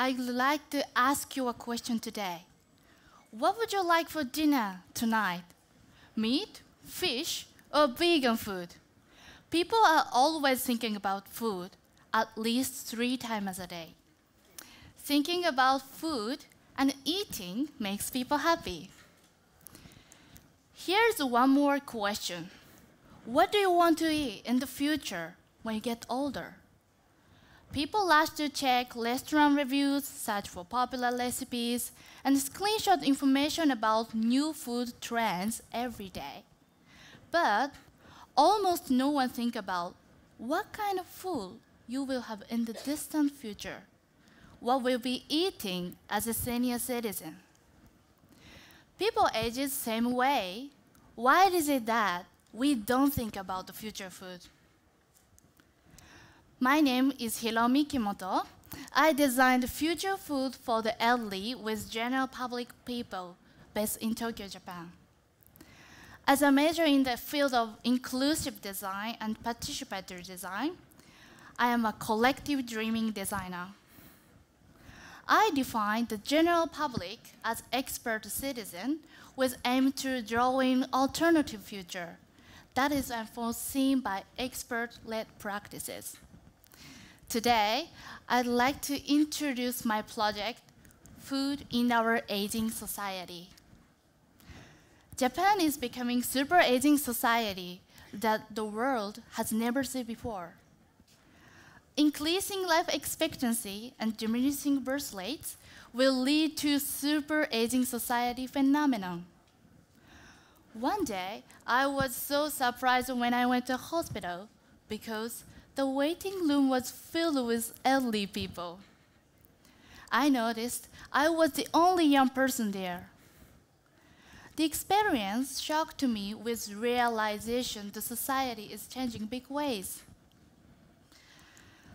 I'd like to ask you a question today. What would you like for dinner tonight? Meat, fish, or vegan food? People are always thinking about food at least three times a day. Thinking about food and eating makes people happy. Here's one more question What do you want to eat in the future when you get older? People like to check restaurant reviews, search for popular recipes, and screenshot information about new food trends every day. But almost no one think about what kind of food you will have in the distant future, what we'll be eating as a senior citizen. People age the same way. Why is it that we don't think about the future food? My name is Hiromi Kimoto. I designed future food for the elderly with general public people based in Tokyo, Japan. As a major in the field of inclusive design and participatory design, I am a collective dreaming designer. I define the general public as expert citizen with aim to drawing alternative future that is foreseen by expert-led practices. Today, I'd like to introduce my project, Food in Our Aging Society. Japan is becoming super aging society that the world has never seen before. Increasing life expectancy and diminishing birth rates will lead to super aging society phenomenon. One day, I was so surprised when I went to hospital because the waiting room was filled with elderly people. I noticed I was the only young person there. The experience shocked me with realization the society is changing big ways.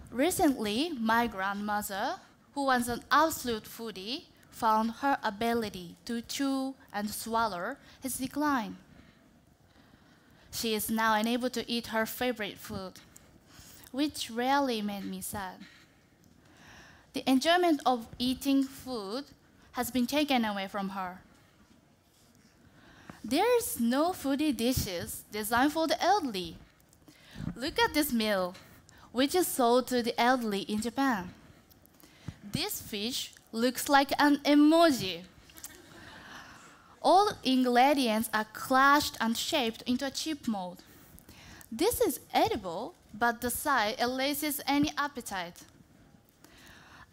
Recently, my grandmother, who was an absolute foodie, found her ability to chew and swallow has declined. She is now unable to eat her favorite food which really made me sad. The enjoyment of eating food has been taken away from her. There's no foodie dishes designed for the elderly. Look at this meal, which is sold to the elderly in Japan. This fish looks like an emoji. All ingredients are clashed and shaped into a chip mold. This is edible but the sight erases any appetite.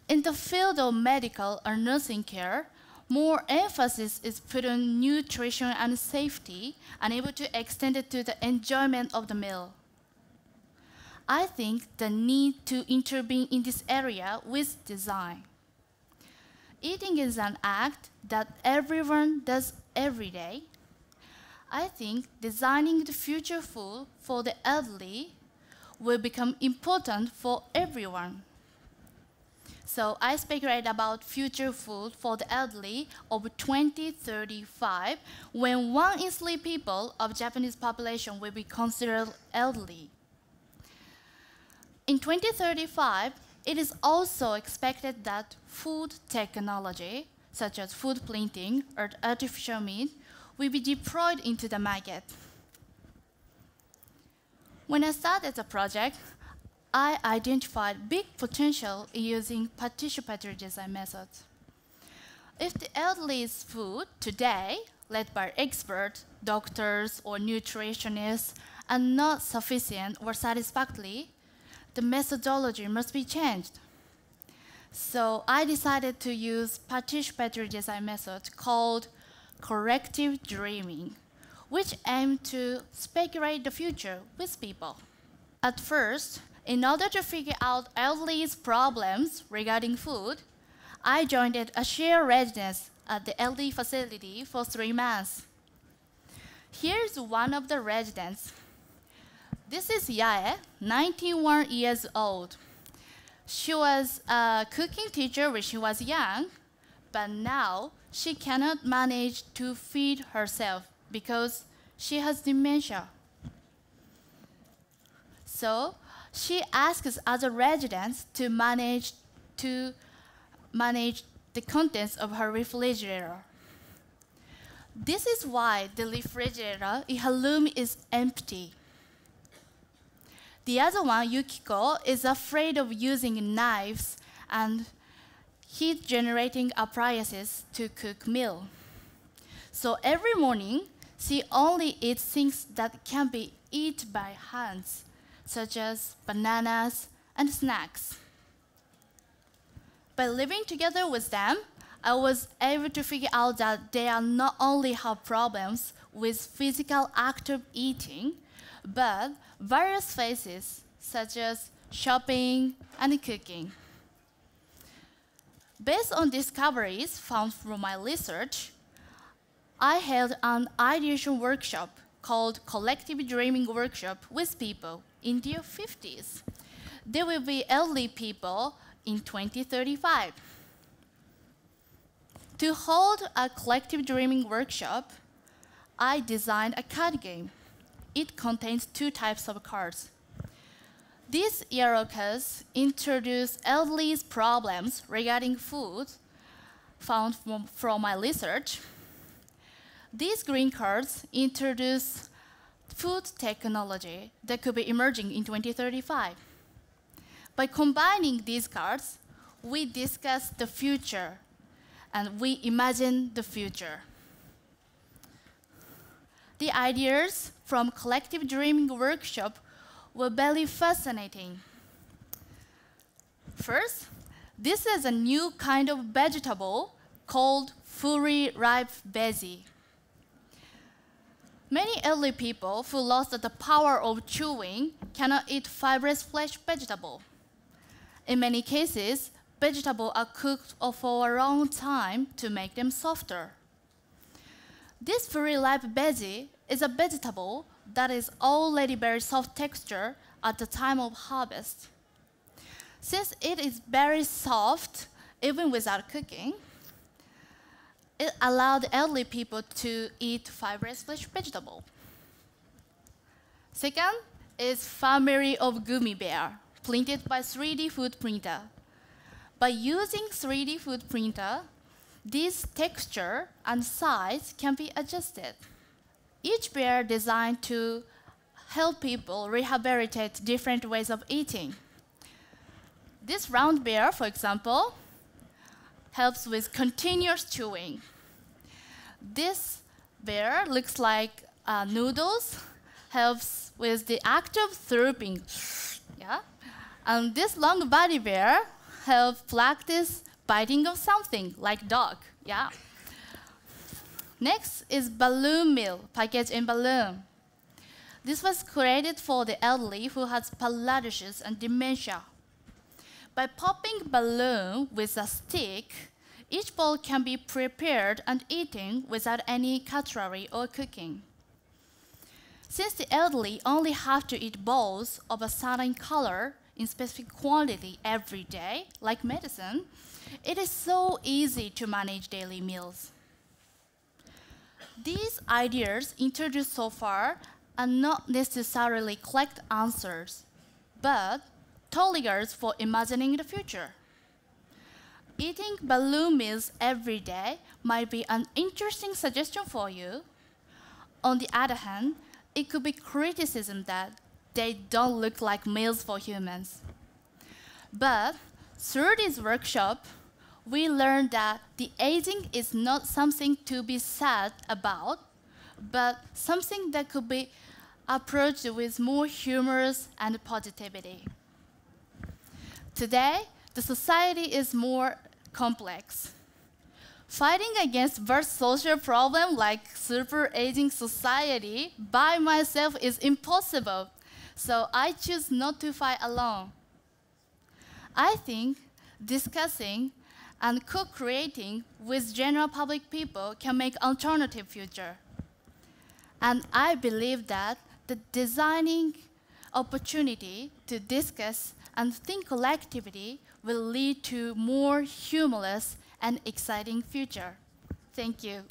In the field of medical or nursing care, more emphasis is put on nutrition and safety and able to extend it to the enjoyment of the meal. I think the need to intervene in this area with design. Eating is an act that everyone does every day. I think designing the future food for the elderly will become important for everyone. So I speculate about future food for the elderly of 2035 when one in three people of Japanese population will be considered elderly. In 2035, it is also expected that food technology, such as food printing or artificial meat, will be deployed into the market. When I started the project, I identified big potential in using participatory design methods. If the elderly's food today, led by experts, doctors, or nutritionists, are not sufficient or satisfactory, the methodology must be changed. So I decided to use participatory design method called collective dreaming which aim to speculate the future with people. At first, in order to figure out elderly's problems regarding food, I joined a shared residence at the elderly facility for three months. Here's one of the residents. This is Yae, 91 years old. She was a cooking teacher when she was young, but now she cannot manage to feed herself because she has dementia. So she asks other residents to manage to manage the contents of her refrigerator. This is why the refrigerator in her room is empty. The other one, Yukiko, is afraid of using knives and heat generating appliances to cook meal. So every morning, she only eats things that can be eaten by hands, such as bananas and snacks. By living together with them, I was able to figure out that they are not only have problems with physical active eating, but various phases such as shopping and cooking. Based on discoveries found from my research, I held an ideation workshop called Collective Dreaming Workshop with people in their 50s. There will be elderly people in 2035. To hold a collective dreaming workshop, I designed a card game. It contains two types of cards. These yellow cards introduce elderly's problems regarding food found from, from my research. These green cards introduce food technology that could be emerging in 2035. By combining these cards, we discuss the future and we imagine the future. The ideas from Collective Dreaming Workshop were very fascinating. First, this is a new kind of vegetable called fully ripe veggie. Many elderly people who lost the power of chewing cannot eat fibrous flesh vegetable. In many cases, vegetables are cooked for a long time to make them softer. This fully ripe veggie is a vegetable that is already very soft texture at the time of harvest. Since it is very soft, even without cooking, it allowed elderly people to eat fibrous flesh vegetable. Second is family of gummy bear, printed by 3D food printer. By using 3D food printer, this texture and size can be adjusted. Each bear designed to help people rehabilitate different ways of eating. This round bear, for example, helps with continuous chewing. This bear looks like uh, noodles, helps with the active slurping. Yeah? And this long body bear helps practice biting of something, like dog, yeah? Next is balloon meal, packaged in balloon. This was created for the elderly who has paralysis and dementia. By popping balloon with a stick, each bowl can be prepared and eaten without any cutlery or cooking. Since the elderly only have to eat bowls of a certain color, in specific quantity every day, like medicine, it is so easy to manage daily meals. These ideas introduced so far are not necessarily correct answers, but triggers for imagining the future. Eating balloon meals every day might be an interesting suggestion for you. On the other hand, it could be criticism that they don't look like meals for humans. But through this workshop, we learned that the aging is not something to be sad about, but something that could be approached with more humor and positivity. Today, the society is more complex. Fighting against vast social problem like super aging society by myself is impossible so I choose not to fight alone. I think discussing and co-creating with general public people can make alternative future. And I believe that the designing opportunity to discuss and think collectively will lead to more humorous and exciting future. Thank you.